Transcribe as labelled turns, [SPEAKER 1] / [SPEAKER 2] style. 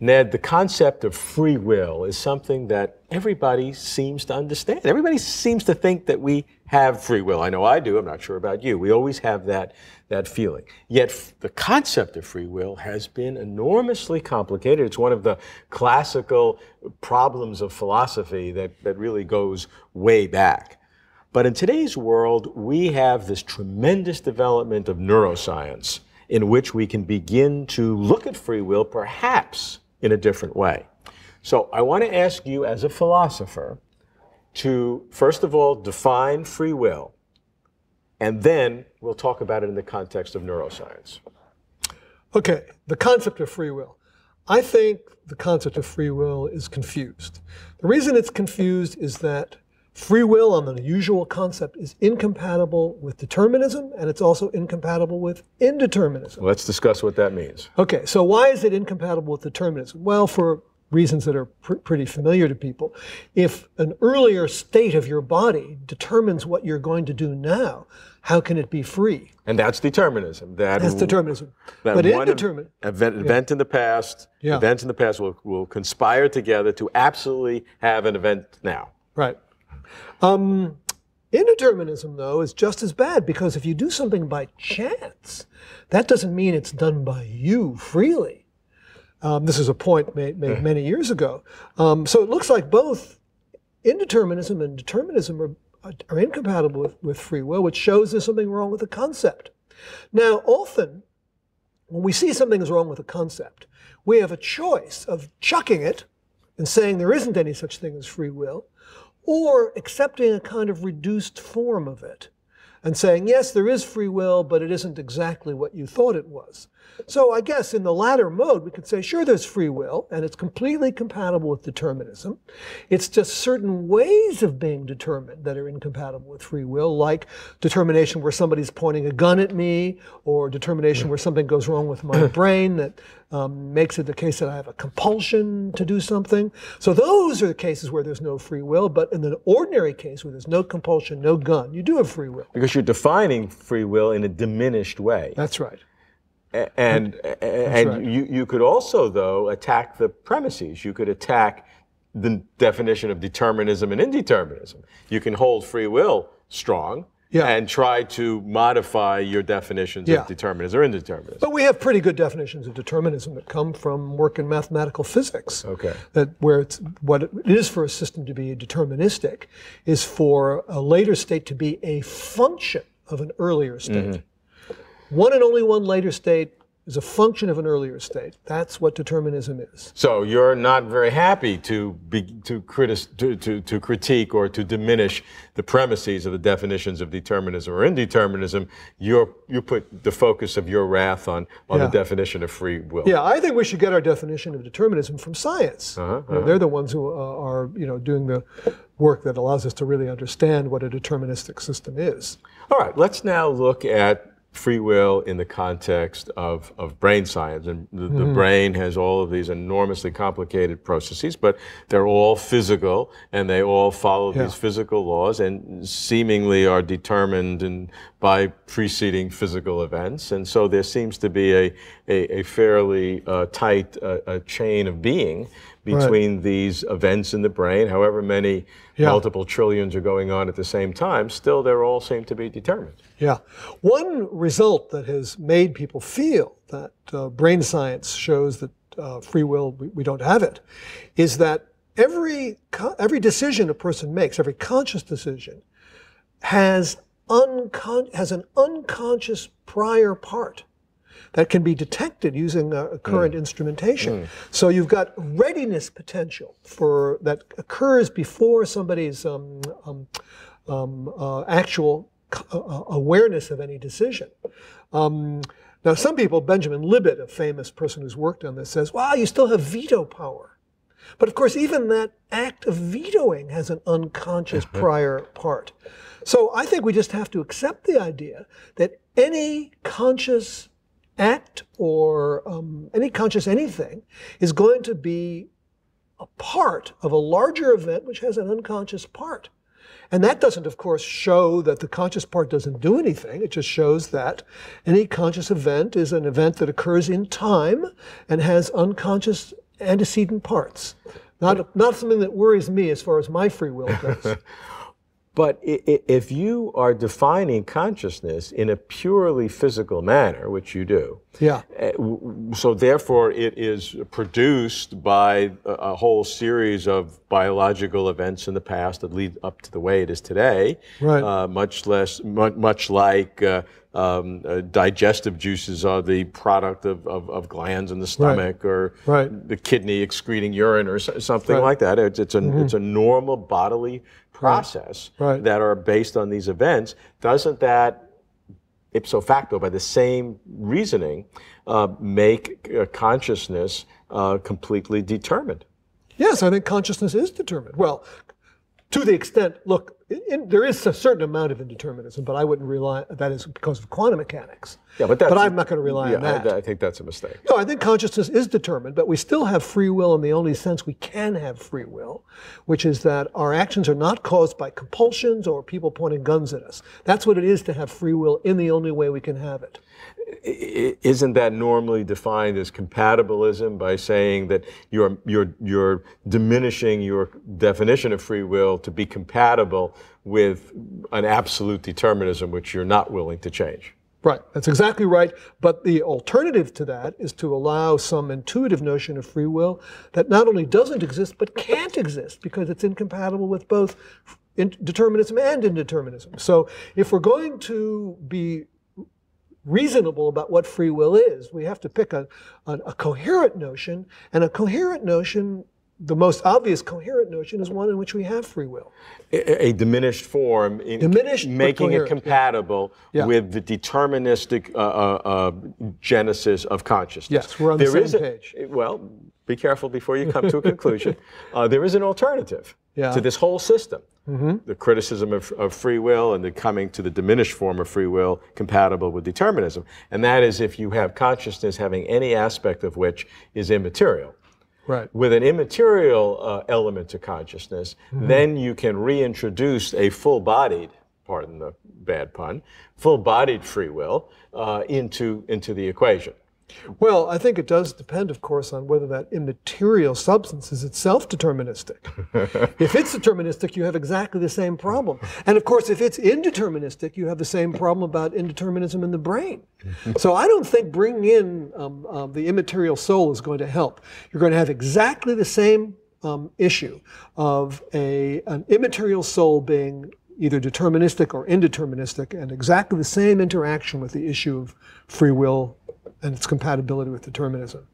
[SPEAKER 1] Ned, the concept of free will is something that everybody seems to understand. Everybody seems to think that we have free will. I know I do. I'm not sure about you. We always have that, that feeling. Yet f- the concept of free will has been enormously complicated. It's one of the classical problems of philosophy that, that really goes way back. But in today's world, we have this tremendous development of neuroscience in which we can begin to look at free will perhaps in a different way. So I want to ask you, as a philosopher, to first of all define free will, and then we'll talk about it in the context of neuroscience.
[SPEAKER 2] Okay, the concept of free will. I think the concept of free will is confused. The reason it's confused is that free will on the usual concept is incompatible with determinism and it's also incompatible with indeterminism.
[SPEAKER 1] Let's discuss what that means.
[SPEAKER 2] Okay, so why is it incompatible with determinism? Well, for reasons that are pr- pretty familiar to people. If an earlier state of your body determines what you're going to do now, how can it be free?
[SPEAKER 1] And that's determinism. That
[SPEAKER 2] That's determinism.
[SPEAKER 1] that
[SPEAKER 2] but
[SPEAKER 1] one
[SPEAKER 2] indetermin-
[SPEAKER 1] event, event in the past,
[SPEAKER 2] Yeah.
[SPEAKER 1] events in the past will, will conspire together to absolutely have an event now.
[SPEAKER 2] Right. Um, indeterminism, though, is just as bad because if you do something by chance, that doesn't mean it's done by you freely. Um, this is a point made, made many years ago. Um, so it looks like both indeterminism and determinism are, are incompatible with, with free will, which shows there's something wrong with the concept. Now, often, when we see something is wrong with a concept, we have a choice of chucking it and saying there isn't any such thing as free will, or accepting a kind of reduced form of it and saying, yes, there is free will, but it isn't exactly what you thought it was. So I guess in the latter mode, we could say, sure, there's free will, and it's completely compatible with determinism. It's just certain ways of being determined that are incompatible with free will, like determination where somebody's pointing a gun at me, or determination where something goes wrong with my brain that um, makes it the case that I have a compulsion to do something. So those are the cases where there's no free will, but in the ordinary case where there's no compulsion, no gun, you do have free will.
[SPEAKER 1] Because you're defining free will in a diminished way.
[SPEAKER 2] That's right.
[SPEAKER 1] And and
[SPEAKER 2] right.
[SPEAKER 1] you, you could also though attack the premises you could attack the definition of determinism and indeterminism you can hold free will strong
[SPEAKER 2] Yeah.
[SPEAKER 1] and try to modify your definitions
[SPEAKER 2] Yeah.
[SPEAKER 1] of determinism or indeterminism
[SPEAKER 2] But we have pretty good definitions of determinism that come from work in mathematical physics.
[SPEAKER 1] Okay.
[SPEAKER 2] That where it's what it is for a system to be deterministic is for a later state to be a function of an earlier state. Mm-hmm. One and only one later state is a function of an earlier state. That's what determinism is.
[SPEAKER 1] so you're not very happy to be to, critis, to, to, to critique or to diminish the premises of the definitions of determinism or indeterminism you're you put the focus of your wrath on on
[SPEAKER 2] Yeah.
[SPEAKER 1] the definition of free will
[SPEAKER 2] Yeah, I think we should get our definition of determinism from science.
[SPEAKER 1] Uh-huh,
[SPEAKER 2] You know, They're the ones who uh, are, you know, doing the work that allows us to really understand what a deterministic system is.
[SPEAKER 1] All right, let's now look at free will in the context of, of brain science. And the, the mm-hmm. brain has all of these enormously complicated processes, but they're all physical and they all follow
[SPEAKER 2] Yeah.
[SPEAKER 1] these physical laws and seemingly are determined in, by preceding physical events. And so there seems to be a, a, a fairly uh, tight uh, a chain of being between these events in the brain, however many
[SPEAKER 2] Yeah.
[SPEAKER 1] multiple trillions are going on at the same time, still they all seem to be determined.
[SPEAKER 2] Yeah. One result that has made people feel that uh, brain science shows that uh, free will, we, we don't have it, is that every, every decision a person makes, every conscious decision, has, uncon- has an unconscious prior part that can be detected using uh, current instrumentation. So you've got readiness potential for that occurs before somebody's um, um, um, uh, actual uh, uh, awareness of any decision. Um, now, some people, Benjamin Libet, a famous person who's worked on this, says, "Wow, you still have veto power." But of course, even that act of vetoing has an unconscious prior part. So I think we just have to accept the idea that any conscious act or um, any conscious anything is going to be a part of a larger event which has an unconscious part. And that doesn't, of course, show that the conscious part doesn't do anything. It just shows that any conscious event is an event that occurs in time and has unconscious antecedent parts. Not, not something that worries me as far as my free will goes.
[SPEAKER 1] But if you are defining consciousness in a purely physical manner, which you do,
[SPEAKER 2] yeah.
[SPEAKER 1] Eh, so therefore it is produced by a whole series of biological events in the past that lead up to the way it is today.
[SPEAKER 2] Right.
[SPEAKER 1] Uh, much less, much, much like. Uh, um, uh, digestive juices are the product of, of, of glands in the stomach
[SPEAKER 2] right.
[SPEAKER 1] or
[SPEAKER 2] right.
[SPEAKER 1] the kidney excreting urine or something
[SPEAKER 2] right.
[SPEAKER 1] like that. It's, it's, a, mm-hmm. it's a normal bodily process
[SPEAKER 2] right.
[SPEAKER 1] that are based on these events, doesn't that ipso facto, by the same reasoning, uh, make uh, consciousness uh, completely determined?
[SPEAKER 2] Yes, I think consciousness is determined. Well, to the extent, look, in, there is a certain amount of indeterminism, but I wouldn't rely. That is because of quantum mechanics.
[SPEAKER 1] Yeah, but,
[SPEAKER 2] but I'm not going to rely
[SPEAKER 1] yeah,
[SPEAKER 2] on that.
[SPEAKER 1] I, I, think that's a mistake.
[SPEAKER 2] No, I think consciousness is determined, but we still have free will in the only sense we can have free will, which is that our actions are not caused by compulsions or people pointing guns at us. That's what it is to have free will in the only way we can have it.
[SPEAKER 1] Isn't that normally defined as compatibilism by saying that you're you're you're diminishing your definition of free will to be compatible with an absolute determinism which you're not willing to change?
[SPEAKER 2] Right, that's exactly right. But the alternative to that is to allow some intuitive notion of free will that not only doesn't exist, but can't exist because it's incompatible with both determinism and indeterminism. So if we're going to be reasonable about what free will is, we have to pick a, a, a coherent notion, and a coherent notion the most obvious coherent notion is one in which we have free will.
[SPEAKER 1] A, a diminished form,
[SPEAKER 2] diminished,
[SPEAKER 1] making it compatible yeah. with the deterministic uh, uh, uh, genesis of consciousness.
[SPEAKER 2] Yes, we're on the there same page.
[SPEAKER 1] A, well, be careful before you come to a conclusion. Uh, there is an alternative
[SPEAKER 2] yeah.
[SPEAKER 1] to this whole system.
[SPEAKER 2] Mm-hmm.
[SPEAKER 1] The criticism of, of, free will and the coming to the diminished form of free will compatible with determinism. And that is if you have consciousness having any aspect of which is immaterial
[SPEAKER 2] right.
[SPEAKER 1] with an immaterial uh, element to consciousness, mm-hmm. then you can reintroduce a full bodied, pardon the bad pun, full bodied free will uh, into, into the equation.
[SPEAKER 2] Well, I think it does depend, of course, on whether that immaterial substance is itself deterministic. if it's deterministic, you have exactly the same problem. And of course, if it's indeterministic, you have the same problem about indeterminism in the brain. so I don't think bringing in um, um, the immaterial soul is going to help. You're going to have exactly the same um, issue of a, an immaterial soul being either deterministic or indeterministic, and exactly the same interaction with the issue of free will and its compatibility with determinism.